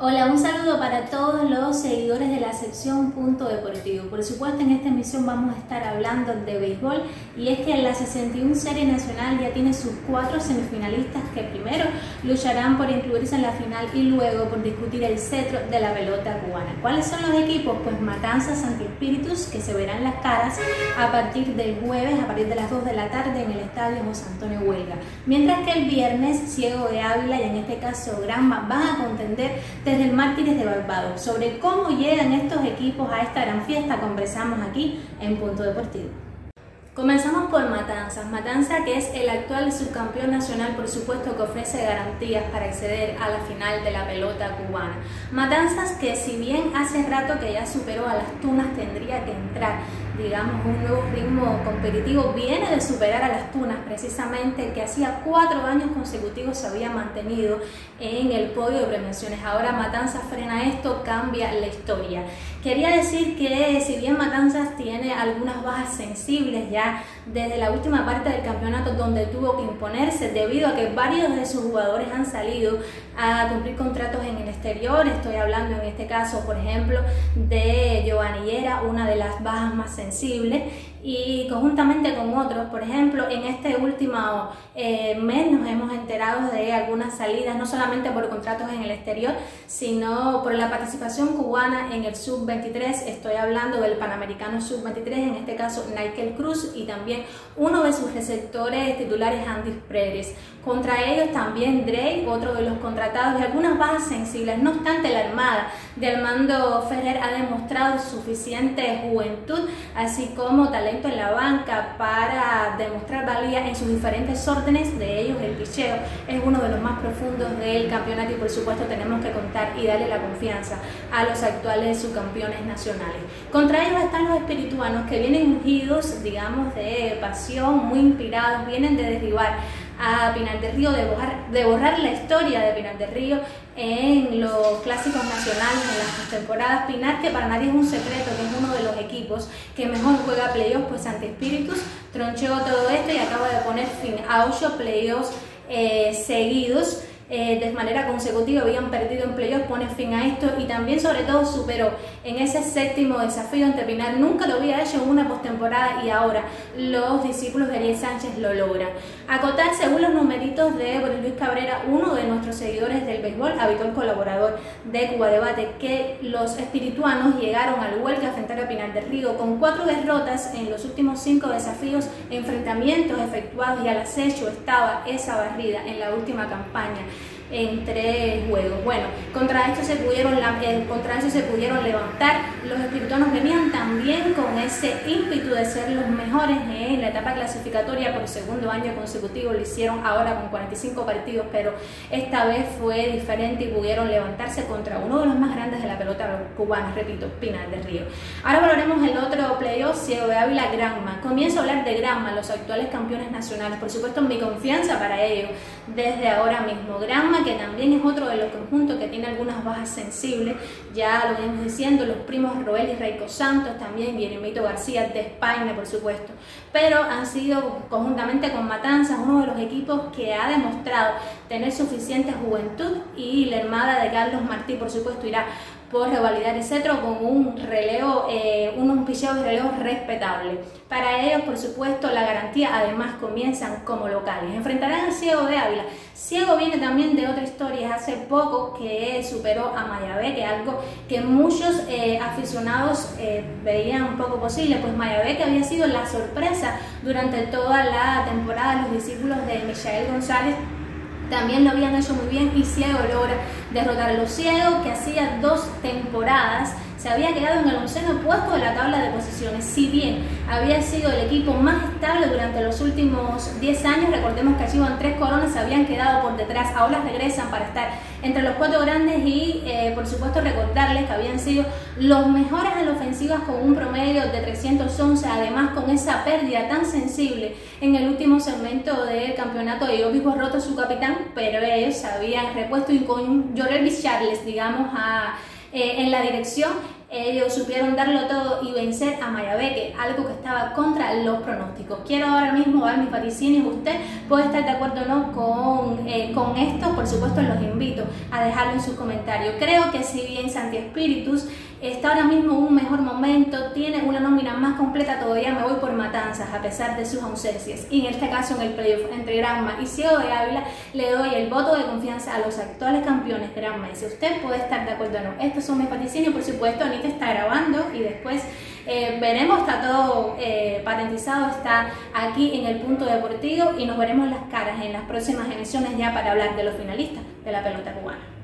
Hola, un saludo para todos los seguidores de la sección Punto Deportivo. Por supuesto, en esta emisión vamos a estar hablando de béisbol y es que la 61 Serie Nacional ya tiene sus cuatro semifinalistas que primero lucharán por incluirse en la final y luego por discutir el cetro de la pelota cubana. ¿Cuáles son los equipos? Pues Matanzas Antiespíritus, que se verán las caras a partir del jueves, a partir de las 2 de la tarde en el Estadio José Antonio Huelga. Mientras que el viernes, Ciego de Ávila y en este caso Granma van a contender desde el Mártires de Barbados. Sobre cómo llegan estos equipos a esta gran fiesta conversamos aquí en Punto Deportivo. Comenzamos por Matanzas. Matanza, que es el actual subcampeón nacional, por supuesto, que ofrece garantías para acceder a la final de la pelota cubana. Matanzas, que si bien hace rato que ya superó a las Tunas, tendría que entrar digamos, un nuevo ritmo competitivo, viene de superar a las Tunas, precisamente, que hacía cuatro años consecutivos se había mantenido en el podio de premiaciones. Ahora Matanzas frena esto, cambia la historia. Quería decir que si bien Matanzas tiene algunas bajas sensibles ya desde la última parte del campeonato donde tuvo que imponerse debido a que varios de sus jugadores han salido a cumplir contratos en el exterior, estoy hablando en este caso por ejemplo de Giovanni una de las bajas más sensibles y conjuntamente con otros, por ejemplo, en este último eh, mes nos hemos enterado de algunas salidas, no solamente por contratos en el exterior, sino por la participación cubana en el Sub-23, estoy hablando del Panamericano Sub-23, en este caso Michael Cruz y también uno de sus receptores titulares, Andy Pérez. Contra ellos también Drake, otro de los contratados, y algunas bajas sensibles. No obstante, la Armada de Armando Ferrer ha demostrado suficiente juventud, así como talento en la banca para demostrar valía en sus diferentes órdenes. De ellos, el picheo es uno de los más profundos del campeonato y, por supuesto, tenemos que contar y darle la confianza a los actuales subcampeones nacionales. Contra ellos están los espirituanos que vienen ungidos, digamos, de pasión, muy inspirados, vienen de derribar a Pinar del Río, de borrar, de borrar la historia de Pinar del Río en los clásicos nacionales, en las temporadas. Pinar, que para nadie es un secreto, que es uno de los equipos que mejor juega playoffs, pues ante Espíritus, troncheó todo esto y acaba de poner fin a ocho playoffs eh, seguidos eh, de manera consecutiva habían perdido en pone fin a esto y también sobre todo superó en ese séptimo desafío ante Pinar. Nunca lo había hecho en una postemporada y ahora los discípulos de Ariel Sánchez lo logran. Acotar según los numeritos de Luis Cabrera, uno de nuestros seguidores del béisbol, habitual colaborador de Cuba Debate, que los espirituanos llegaron al huelga frente Pinar del Río con cuatro derrotas en los últimos cinco desafíos, enfrentamientos efectuados y al acecho estaba esa barrida en la última campaña en tres juegos. Bueno, contra esto se pudieron, eh, contra eso se pudieron levantar. Los espirituanos venían también con ese ímpetu de ser los mejores en la etapa clasificatoria por segundo año consecutivo. Lo hicieron ahora con 45 partidos, pero esta vez fue diferente y pudieron levantarse contra uno de los más grandes de la pelota cubana, repito, Pinal del Río. Ahora valoremos el otro Ciego Ávila, Granma. Comienzo a hablar de Granma, los actuales campeones nacionales. Por supuesto, mi confianza para ellos desde ahora mismo. Granma que también es otro de los conjuntos que tiene algunas bajas sensibles, ya lo venimos diciendo, los primos Roel y Raico Santos, también Guillermito García de España, por supuesto, pero han sido conjuntamente con Matanzas uno de los equipos que ha demostrado tener suficiente juventud y la hermana de Carlos Martí, por supuesto, irá por revalidar el cetro con un relevo, eh, un picheo de relevo respetable. Para ellos, por supuesto, la garantía además comienzan como locales. Enfrentarán al Ciego de Ávila. Ciego viene también de otra historia, hace poco que superó a Mayabé, que es algo que muchos eh, aficionados eh, veían un poco posible, pues Mayabé que había sido la sorpresa durante toda la temporada los discípulos de Michael González también lo habían hecho muy bien y Ciego logra derrotar a los Ciegos que hacía dos temporadas se había quedado en el onceno puesto de la tabla de posiciones. Si bien había sido el equipo más estable durante los últimos 10 años, recordemos que allí en tres coronas, se habían quedado por detrás, ahora regresan para estar entre los cuatro grandes y eh, por supuesto recordarles que habían sido los mejores en la ofensiva con un promedio de 311, además con esa pérdida tan sensible en el último segmento del campeonato de Obispo roto su capitán, pero ellos habían repuesto y con Jorel Charles, digamos, a eh, en la dirección ellos supieron darlo todo y vencer a Mayabeque, algo que estaba contra los pronósticos. Quiero ahora mismo dar mis vaticinios. Usted puede estar de acuerdo o no con, eh, con esto, por supuesto los invito a dejarlo en sus comentarios. Creo que si bien Santi Espíritus está ahora mismo un mejor momento, tiene una nómina más completa, todavía me voy por Matanzas a pesar de sus ausencias. Y en este caso en el playoff entre Granma y Ciego de Ávila le doy el voto de confianza a los actuales campeones Granma. Y si usted puede estar de acuerdo o no, estos son mis vaticinios, por supuesto, Anita está grabando y después eh, veremos, está todo eh, patentizado, está aquí en el punto deportivo y nos veremos las caras en las próximas emisiones ya para hablar de los finalistas de la pelota cubana.